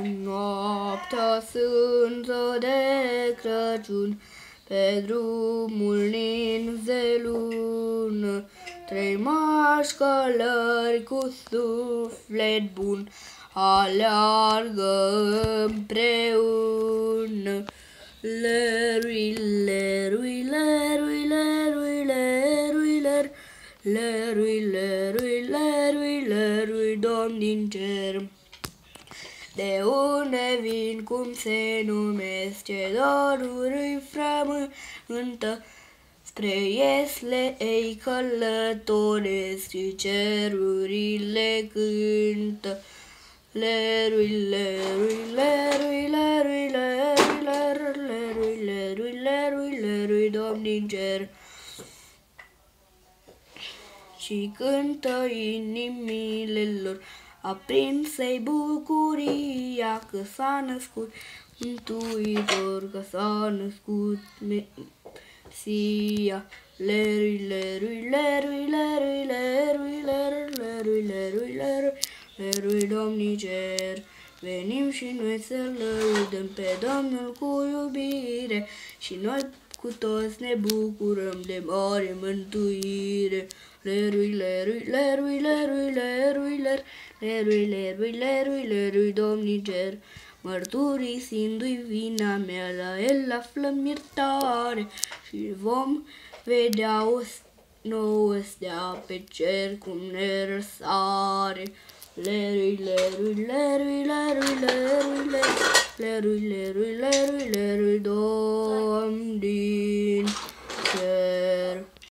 În noaptea sântă de Crăciun, pe drumul ninți de lună, Trei mași călări cu suflet bun aleargă împreună. Lerui, lerui, lerui, lerui, lerui, ler, lerui, lerui, lerui, lerui, domn din cer. De unde vin, cum se numesc, ce doruri îi frământă, Spre iesle ei călătoresc și cerurile cântă. Lerui, lerui, lerui, lerui, lerui, lerui, lerui, lerui, lerui, lerui, domn din cer. Și cântă inimile lor, aprinsei bucuria că s-a născut Mântuitor, că s-a născut Mesia. Lerui, lerui, lerui, lerui, lerui, lerui, lerui, lerui, lerui, lerui, domnicer. Venim și noi să lăudăm pe Domnul cu iubire și noi cu toți ne bucurăm de mare mântuire. Lerui, lerui, lerui, lerui, lerui, ler, lerui, lerui, lerui, lerui, domnicer. Mărturisindu-i vina mea la el aflăm iertare și vom vedea o nouă stea pe cer cum ne răsare. Lerui, lerui, lerui, lerui, lerui, Leru, leru, leru, leru, le rue, le dom, di.